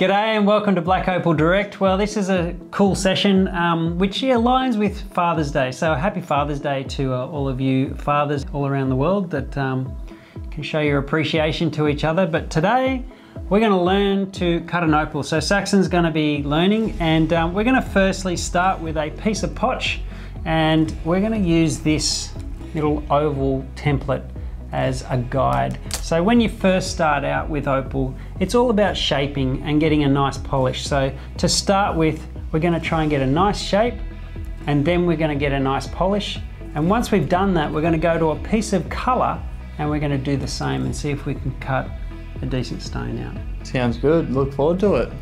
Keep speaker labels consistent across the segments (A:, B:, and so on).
A: G'day and welcome to Black Opal Direct. Well, this is a cool session um, which aligns with Father's Day. So happy Father's Day to uh, all of you fathers all around the world that um, can show your appreciation to each other. But today we're going to learn to cut an opal. So Saxon's going to be learning and um, we're going to firstly start with a piece of potch and we're going to use this little oval template as a guide. So when you first start out with opal, it's all about shaping and getting a nice polish. So to start with, we're gonna try and get a nice shape and then we're gonna get a nice polish. And once we've done that, we're gonna go to a piece of color and we're gonna do the same and see if we can cut a decent stone out.
B: Sounds good, look forward to it.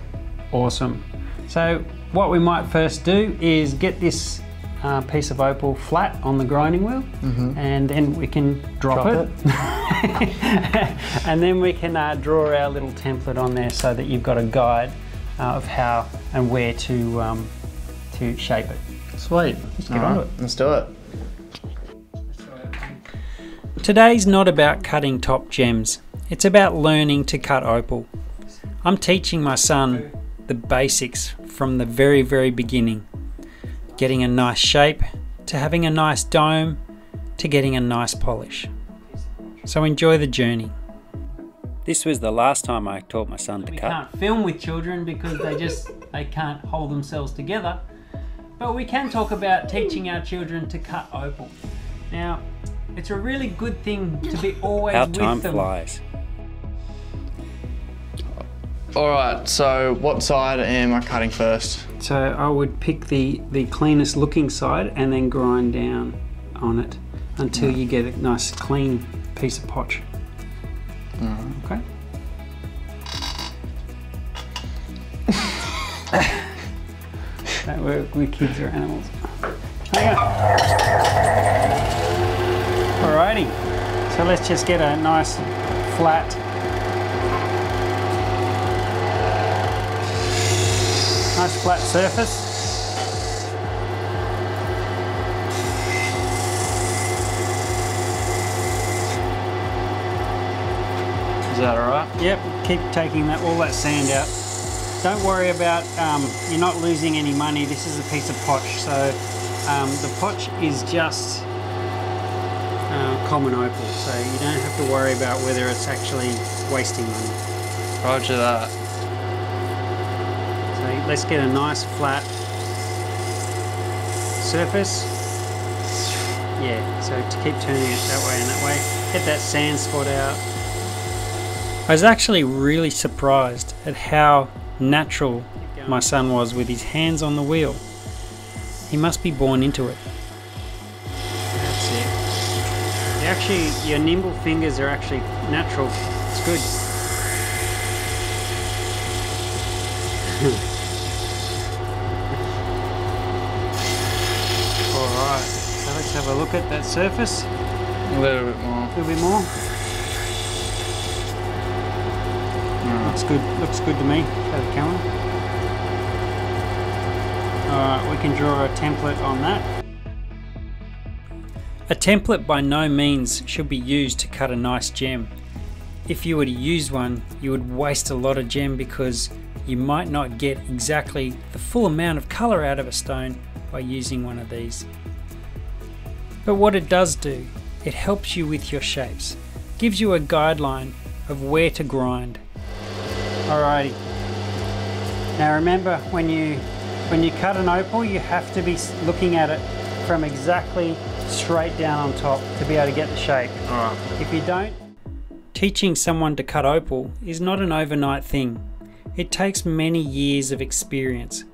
A: Awesome. So what we might first do is get this uh, piece of opal flat on the grinding wheel mm -hmm. and then we can drop, drop it, it. and then we can uh, draw our little template on there so that you've got a guide uh, of how and where to um, to shape it.
B: Sweet.
A: Let's get All on right.
B: it. Let's do it.
A: Today's not about cutting top gems. It's about learning to cut opal. I'm teaching my son the basics from the very, very beginning getting a nice shape, to having a nice dome, to getting a nice polish. So enjoy the journey. This was the last time I taught my son to we cut. We can't film with children because they just they can't hold themselves together. But we can talk about teaching our children to cut opal. Now, it's a really good thing to be always How with time flies.
B: All right, so what side am I cutting first?
A: So I would pick the, the cleanest looking side and then grind down on it until you get a nice clean piece of potch. Okay. that work with kids or animals. Alrighty, so let's just get a nice flat Nice flat surface.
B: Is that alright?
A: Yep, keep taking that all that sand out. Don't worry about, um, you're not losing any money. This is a piece of potch, so um, the potch is just uh, common opal, so you don't have to worry about whether it's actually wasting money.
B: Roger that
A: let's get a nice flat surface. Yeah, so to keep turning it that way and that way. Get that sand spot out. I was actually really surprised at how natural my son was with his hands on the wheel. He must be born into it. That's it. Actually, your nimble fingers are actually natural. It's good. Let's have a look at that surface.
B: A little bit more.
A: A little bit more. Mm. Looks good. Looks good to me. Show the camera. Alright, we can draw a template on that. A template by no means should be used to cut a nice gem. If you were to use one, you would waste a lot of gem because you might not get exactly the full amount of colour out of a stone by using one of these. But what it does do, it helps you with your shapes, gives you a guideline of where to grind. Alrighty. Now remember, when you when you cut an opal, you have to be looking at it from exactly straight down on top to be able to get the shape.
B: Alright.
A: If you don't, teaching someone to cut opal is not an overnight thing. It takes many years of experience.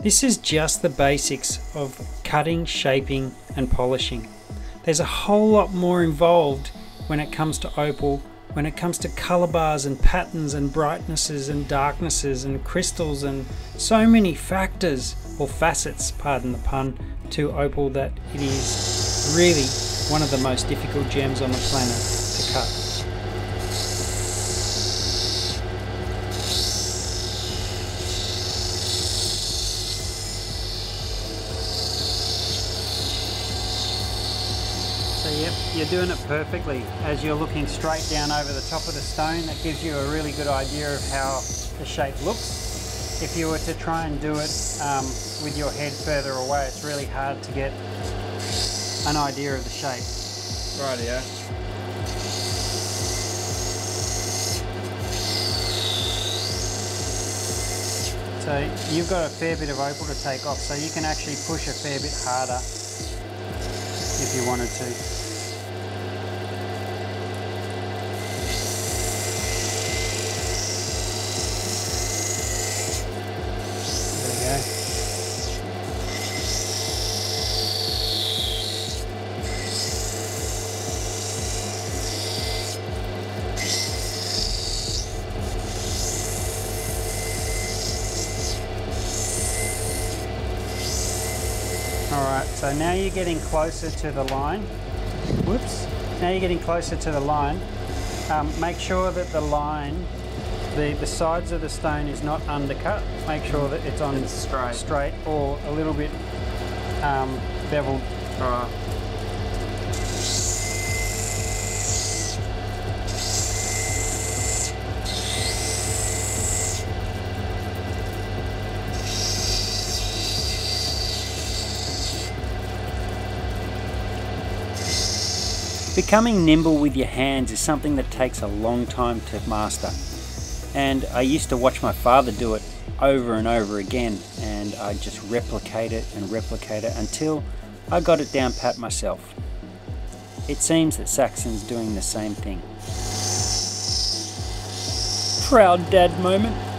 A: This is just the basics of cutting, shaping and polishing. There's a whole lot more involved when it comes to opal, when it comes to color bars and patterns and brightnesses and darknesses and crystals and so many factors or facets, pardon the pun, to opal that it is really one of the most difficult gems on the planet to cut. Yep, you're doing it perfectly. As you're looking straight down over the top of the stone, that gives you a really good idea of how the shape looks. If you were to try and do it um, with your head further away, it's really hard to get an idea of the shape.
B: Right, yeah.
A: So you've got a fair bit of opal to take off, so you can actually push a fair bit harder if you wanted to. So now you're getting closer to the line. Whoops. Now you're getting closer to the line. Um, make sure that the line, the, the sides of the stone is not undercut. Make sure that it's on
B: It's straight.
A: straight or a little bit um, beveled.
B: Right.
C: Becoming nimble with your hands is something that takes a long time to master. And I used to watch my father do it over and over again, and I just replicate it and replicate it until I got it down pat myself. It seems that Saxon's doing the same thing. Proud dad moment.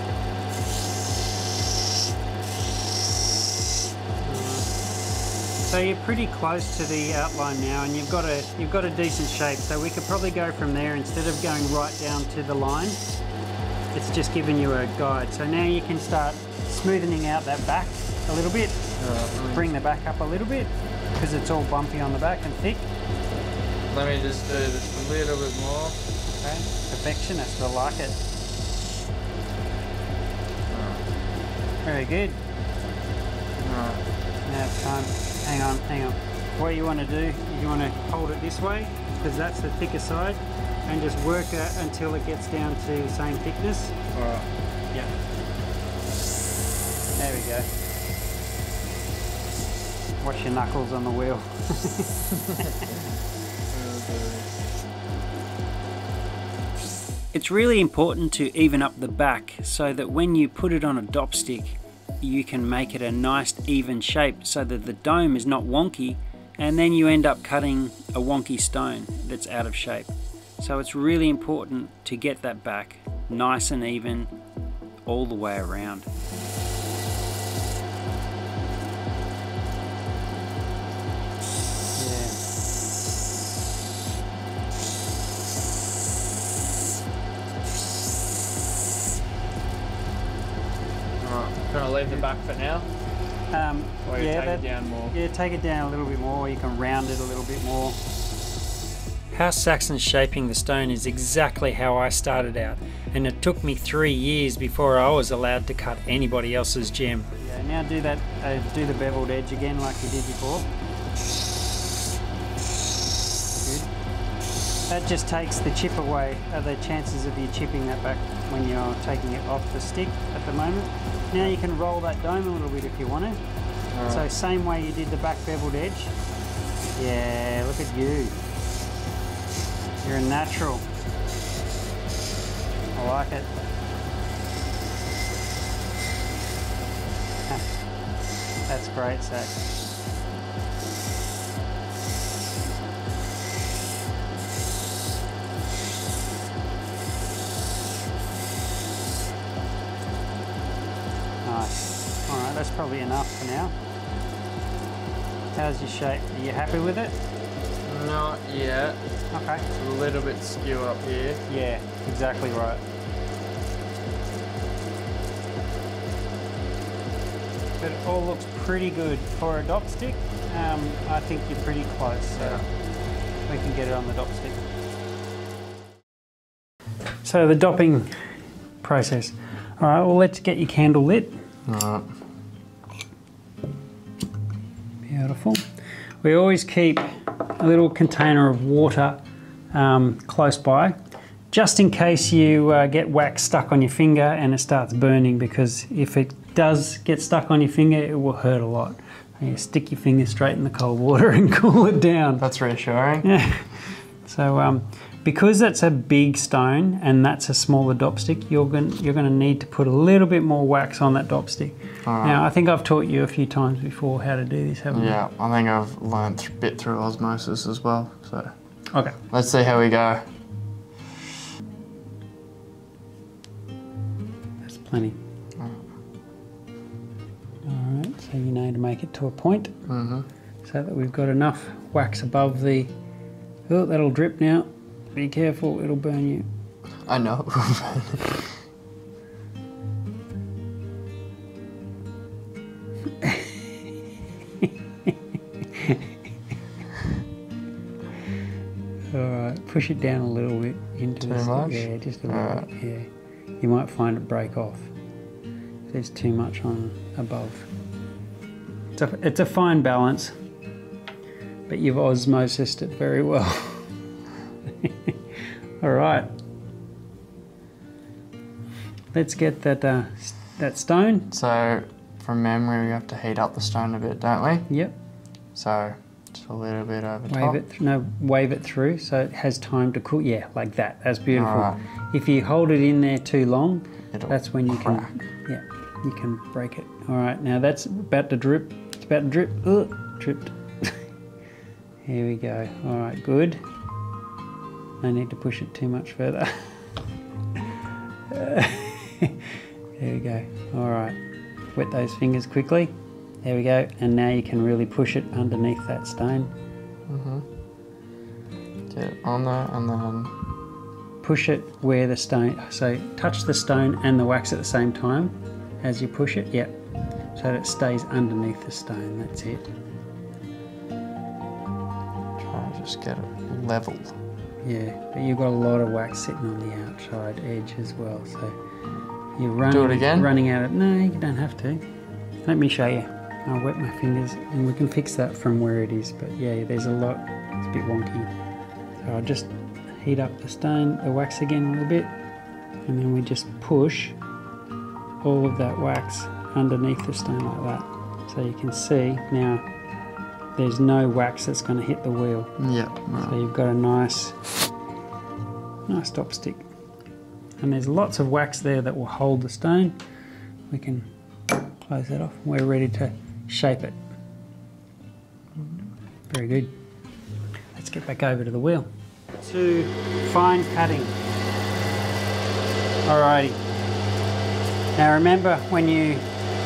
A: So you're pretty close to the outline now, and you've got a you've got a decent shape. So we could probably go from there instead of going right down to the line. It's just giving you a guide. So now you can start smoothing out that back a little bit. Bring the back up a little bit because it's all bumpy on the back and thick.
B: Let me just do this a little bit more.
A: Okay, perfectionist. I like it. Very good.
B: Right.
A: Now it's time. Hang on, hang on. What you want to do is you want to hold it this way because that's the thicker side and just work it until it gets down to the same thickness.
B: Alright.
A: Yeah. There we go. Watch your knuckles on the wheel.
C: It's really important to even up the back so that when you put it on a dop stick, you can make it a nice even shape so that the dome is not wonky and then you end up cutting a wonky stone that's out of shape. So it's really important to get that back nice and even all the way around.
B: Alright. Can I leave the back for now?
A: Um,
B: Or you
A: yeah,
B: take
A: that-
B: it down more?
A: Yeah, take it down a little bit more. You can round it a little bit more.
C: How Saxon's shaping the stone is exactly how I started out, and it took me three years before I was allowed to cut anybody else's gem.
A: Yeah, now do that. Uh, do the beveled edge again, like you did before. Good. That just takes the chip away. Uh, the chances of you chipping that back when you're taking it off the stick at the moment. Now you can roll that dome a little bit if you want to. So same way you did the back beveled edge. Yeah, look at you. You're a natural. I like it. That's great, Zach. That's probably enough for now. How's your shape? Are you happy with it?
B: Not yet.
A: Okay.
B: A little bit skew up here.
A: Yeah, exactly right. But it all looks pretty good for a dop stick. Um, I think you're pretty close, so we can get it on the dop stick. So the dopping process. All right, well let's get your candle lit.
B: Alright.
A: Beautiful. We always keep a little container of water um, close by just in case you uh, get wax stuck on your finger and it starts burning because if it does get stuck on your finger it will hurt a lot. You stick your finger straight in the cold water and cool it down.
B: That's reassuring.
A: Yeah. So um, because that's a big stone and that's a smaller dopstick, you're going you're going to need to put a little bit more wax on that dopstick. Now I think I've taught you a few times before how to do this, haven't
B: Yeah, I think I've learned a bit through osmosis as well. So
A: Okay.
B: let's see how we go.
A: That's plenty. Alright, so you need to make it to a point
B: Mm-hmm.
A: so that we've got enough wax above the. Oh, that'll drip now. Be careful, it'll burn you.
B: I know.
A: Alright, push it down a little bit into
B: Too
A: the
B: much?
A: Yeah, just a little
B: Alright.
A: bit. Yeah. You might find it break off. There's too much on above. It's a, it's a fine balance, but you've osmosised it very well. Alright. Let's get that uh, that stone.
B: so from memory, we have to heat up the stone a bit, don't we?
A: Yep.
B: So just a little bit over
A: Wave
B: top.
A: it, no, wave it through so it has time to cool. Yeah, like that. That's beautiful.
B: Alright.
A: If you hold it in there too long,
B: It'll
A: that's when you
B: crack.
A: can, yeah, you can break it. All right, now that's about to drip. It's about to drip. Ugh, dripped. Here we go. All right, good. No need to push it too much further. there we go. All right, wet those fingers quickly. There we go. And now you can really push it underneath that stone. Mm-hmm.
B: Get it on there and then um,
A: push it where the stone so touch the stone and the wax at the same time as you push it yep so that it stays underneath the stone that's it
B: try and just get it level.
A: Yeah but you've got a lot of wax sitting on the outside edge as well so you're running
B: again?
A: running out of no you don't have to. Let me show you. I'll wet my fingers and we can fix that from where it is but yeah there's a lot. It's a bit wonky. So I'll just heat up the stone the wax again a little bit and then we just push all of that wax underneath the stone like that. So you can see now there's no wax that's going to hit the wheel
B: Yep.
A: so you've got a nice, nice dop stick. And there's lots of wax there that will hold the stone. We can close that off. We're ready to shape it. Very good. Let's get back over to the wheel. To fine cutting. Alrighty. Now remember, when you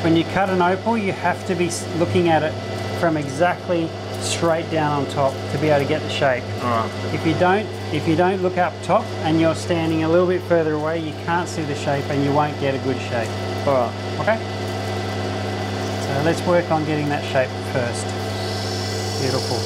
A: when you cut an opal, you have to be looking at it from exactly straight down on top to be able to get the shape. If you don't, if you don't look up top and you're standing a little bit further away, you can't see the shape and you won't get a good shape.
B: Alright.
A: Okay? So let's work on getting that shape first. Beautiful.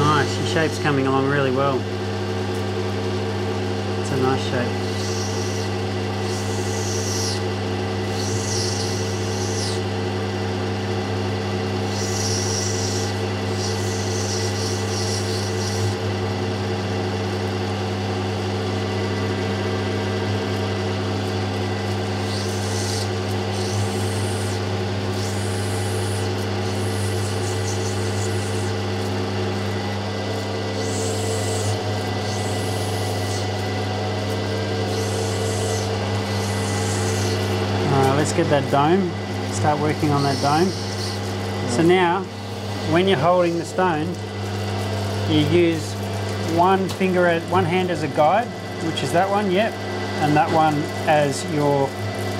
A: Nice, your shape's coming along really well. It's a nice shape. Alright, let's get that dome. Start working on that dome. So now, when you're holding the stone, you use one finger, at, one hand as a guide, which is that one, yep, and that one as your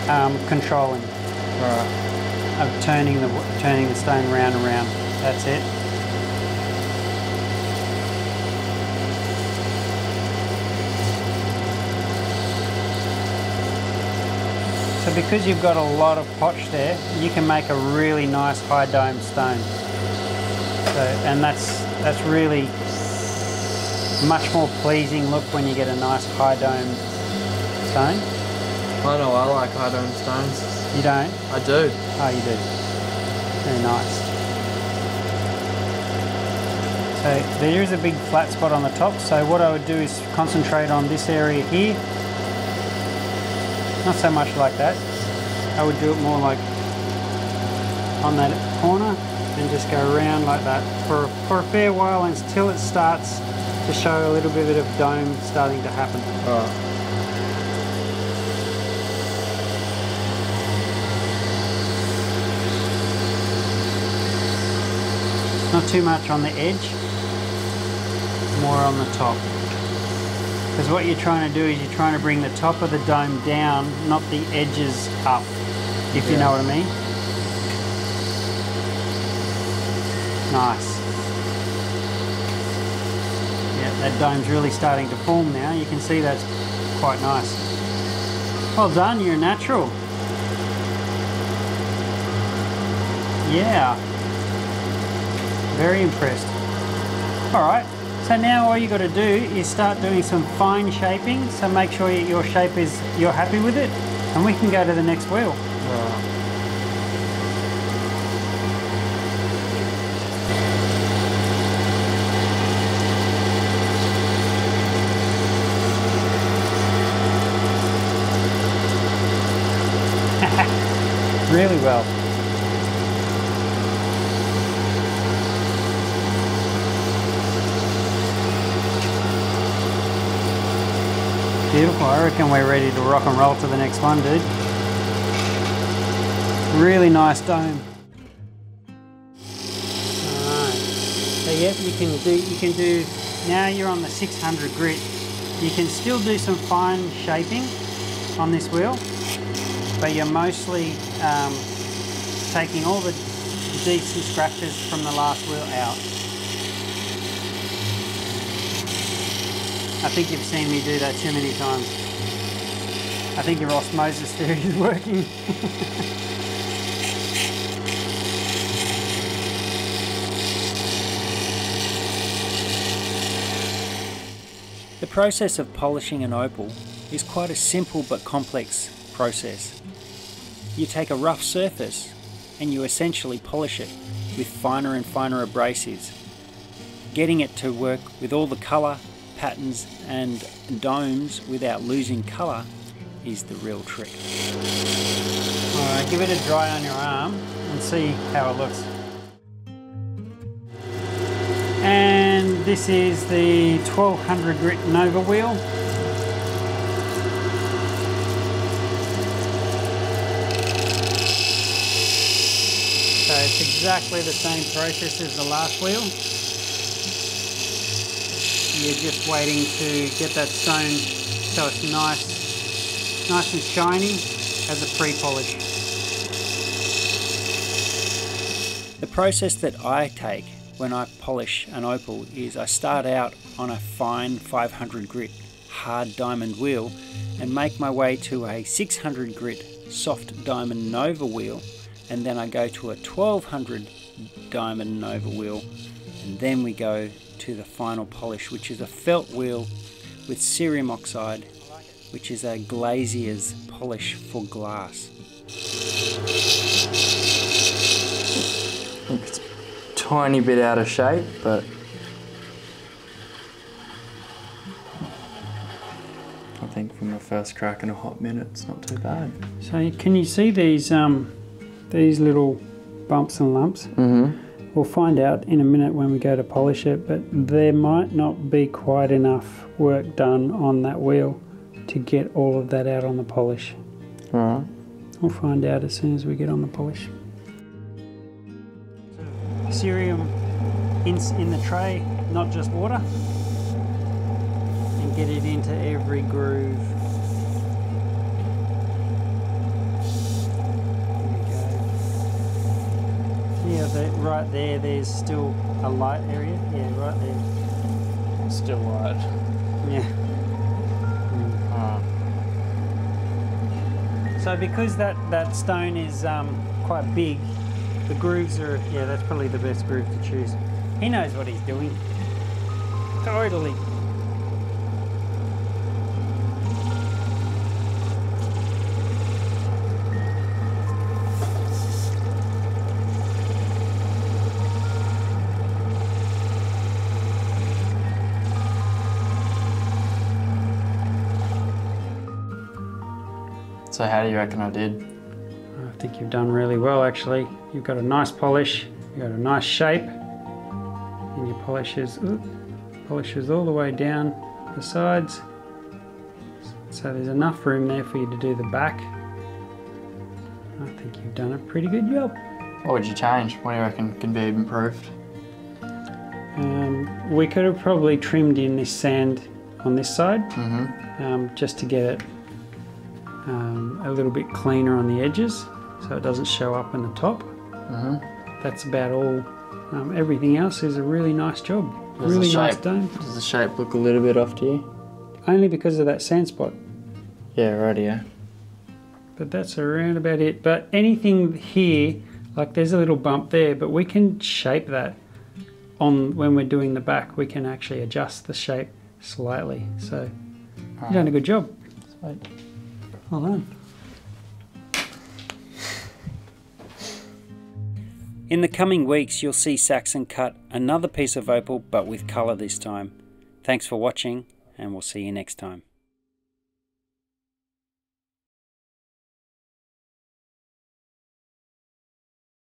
A: um, controlling
B: Alright.
A: of turning the turning the stone round and round. That's it. So because you've got a lot of potch there, you can make a really nice high dome stone. So, and that's that's really much more pleasing look when you get a nice high dome stone.
B: I know I like high dome stones.
A: You don't?
B: I do.
A: Oh, you do. Very nice. So there is a big flat spot on the top. So what I would do is concentrate on this area here. Not so much like that. I would do it more like on that corner and just go around like that for, for a fair while until it starts to show a little bit of dome starting to happen.
B: Alright.
A: Not too much on the edge, more on the top. Because what you're trying to do is you're trying to bring the top of the dome down, not the edges up, if you know what I mean. Nice. Yeah, that dome's really starting to form now. You can see that's quite nice. Well done, you're natural. Yeah. Very impressed. All right, so now all you got to do is start doing some fine shaping. So make sure your shape is, you're happy with it, and we can go to the next wheel. Really well. Beautiful. I reckon we're ready to rock and roll to the next one, dude. Really nice dome. Alright. So yep, you can do you can do now you're on the 600 grit. You can still do some fine shaping on this wheel, but you're mostly um, taking all the decent scratches from the last wheel out. I think you've seen me do that too many times. I think your osmosis theory is working.
C: The process of polishing an opal is quite a simple but complex process. You take a rough surface and you essentially polish it with finer and finer abrasives. Getting it to work with all the colour, patterns and domes without losing colour is the real trick.
A: Alright, give it a dry on your arm and see how it looks. And this is the 1200 grit Nova wheel. So it's exactly the same process as the last wheel. You're just waiting to get that stone so it's nice, nice and shiny as a pre-polish.
C: The process that I take when I polish an opal is I start out on a fine 500 grit hard diamond wheel and make my way to a 600 grit soft diamond Nova wheel and then I go to a 1200 diamond Nova wheel and then we go to the final polish which is a felt wheel with cerium oxide which is a glazier's polish for glass.
B: It's a tiny bit out of shape, but I think from the first crack in a hot minute, it's not too bad.
A: So can you see these um, these little bumps and lumps?
B: Mm-hmm.
A: We'll find out in a minute when we go to polish it, but there might not be quite enough work done on that wheel to get all of that out on the polish.
B: All right.
A: We'll find out as soon as we get on the polish. Cerium in, in the tray, not just water, and get it into every groove. There we go. Yeah, the, right there, there's still a light area. Yeah, right there.
B: Still light.
A: Yeah. So because that, that stone is um, quite big, the grooves are, yeah, that's probably the best groove to choose. He knows what he's doing. Totally.
B: So how do you reckon I did?
A: I think you've done really well actually. You've got a nice polish, you've got a nice shape, and your polishes, ooh, polishes all the way down the sides. So there's enough room there for you to do the back. I think you've done a pretty good job.
B: What would you change? What do you reckon can be improved?
A: Um, we could have probably trimmed in this sand on this side
B: Mm-hmm.
A: um, just to get it um, a little bit cleaner on the edges so it doesn't show up in the top.
B: Mm-hmm.
A: That's about all. Um, everything else is a really nice job.
B: Does
A: really
B: the
A: nice
B: shape-
A: dome.
B: Does the shape look a little bit off to you?
A: Only because of that sand spot.
B: Yeah, right, yeah.
A: But that's around about it. But anything here, like there's a little bump there, but we can shape that on when we're doing the back. We can actually adjust the shape slightly. So you've done a good job.
B: Sweet.
A: Well done. In the coming weeks, you'll see Saxon cut another piece of opal, but with colour this time. Thanks for watching, and we'll see you next time.